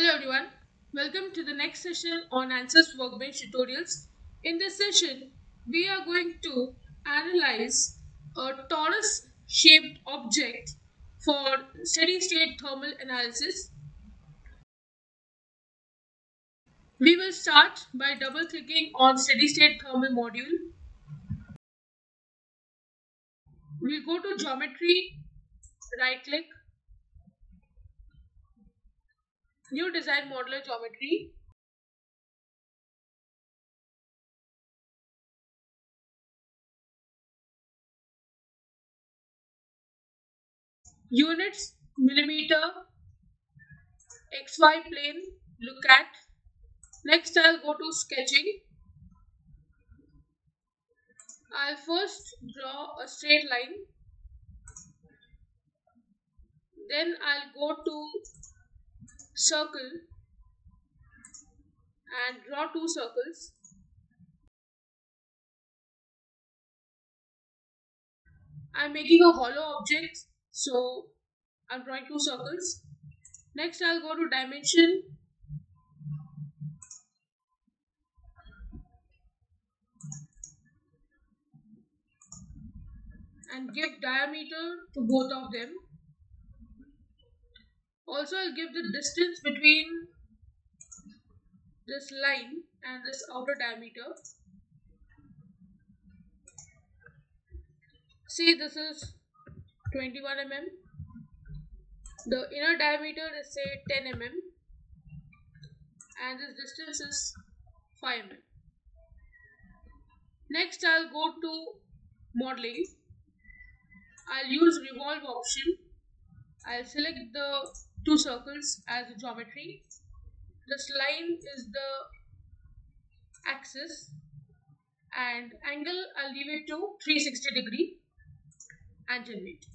Hello everyone, welcome to the next session on ANSYS Workbench tutorials. In this session, we are going to analyze a torus shaped object for steady state thermal analysis. We will start by double clicking on steady state thermal module. We'll go to geometry, right click, new design modeler geometry. Units, millimeter, XY plane, look at. Next I'll go to sketching. I'll first draw a straight line. Then I'll go to circle and draw two circles. I'm making a hollow object, so I'm drawing two circles. Next, I'll go to dimension. And give diameter to both of them. Also, I'll give the distance between this line and this outer diameter. See, this is 21 mm. The inner diameter is say 10 mm and this distance is 5 mm. Next, I'll go to modeling. I'll use revolve option. I'll select the two circles as a geometry. This line is the axis and angle I'll leave it to 360 degree and generate.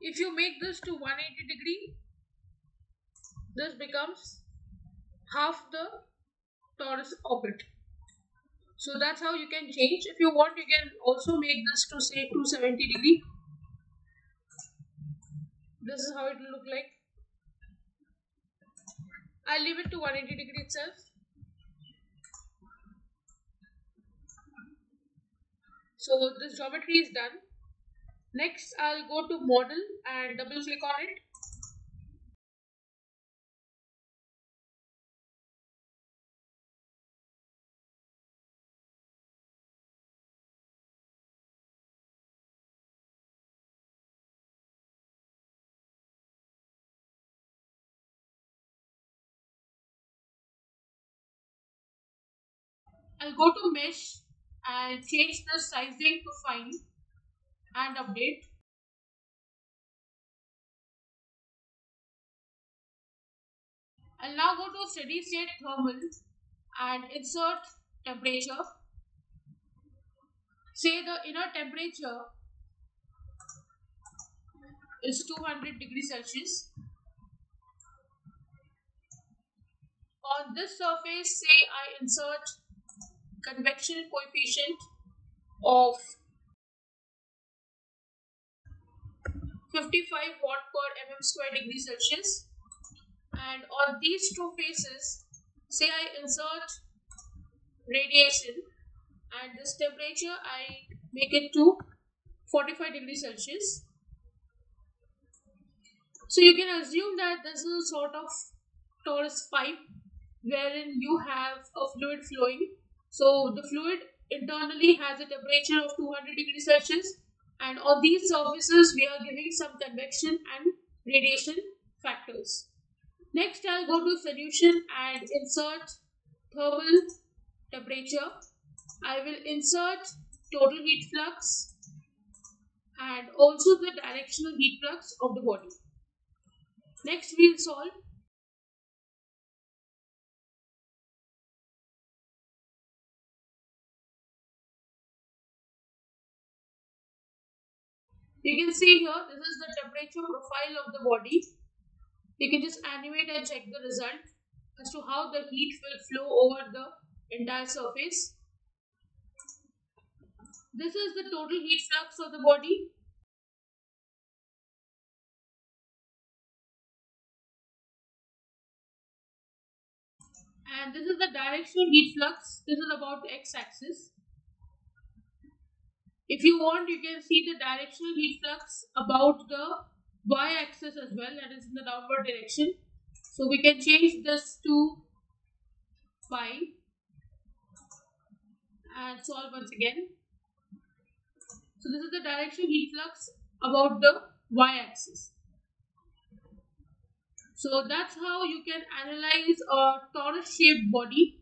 If you make this to 180 degree, this becomes half the torus orbit. So that's how you can change. If you want, you can also make this to say 270 degree. This is how it will look like. I'll leave it to 180 degree itself. So this geometry is done. Next, I'll go to model and double click on it. I'll go to mesh and change the sizing to fine and update. I'll now go to steady state thermal and insert temperature. Say the inner temperature is 200 degrees Celsius. On this surface, say I insert convection coefficient of 55 watt per mm square degree Celsius. And on these two faces say I insert radiation and this temperature I make it to 45 degree Celsius. So you can assume that this is a sort of torus pipe wherein you have a fluid flowing so the fluid internally has a temperature of 200 degrees Celsius and on these surfaces we are giving some convection and radiation factors. Next I'll go to solution and insert thermal temperature. I will insert total heat flux and also the directional heat flux of the body. Next we'll solve You can see here, this is the temperature profile of the body. You can just animate and check the result as to how the heat will flow over the entire surface. This is the total heat flux of the body. And this is the directional heat flux. This is about the x-axis. If you want, you can see the directional heat flux about the y-axis as well, that is in the downward direction. So we can change this to phi and solve once again. So this is the directional heat flux about the y-axis. So that's how you can analyze a torus shaped body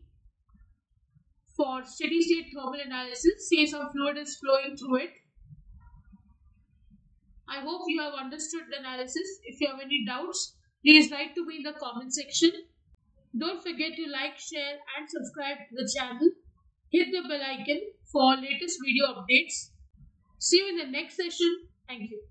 for steady state thermal analysis. Say some fluid is flowing through it. I hope you have understood the analysis. If you have any doubts, please write to me in the comment section. Don't forget to like, share and subscribe to the channel. Hit the bell icon for latest video updates. See you in the next session. Thank you.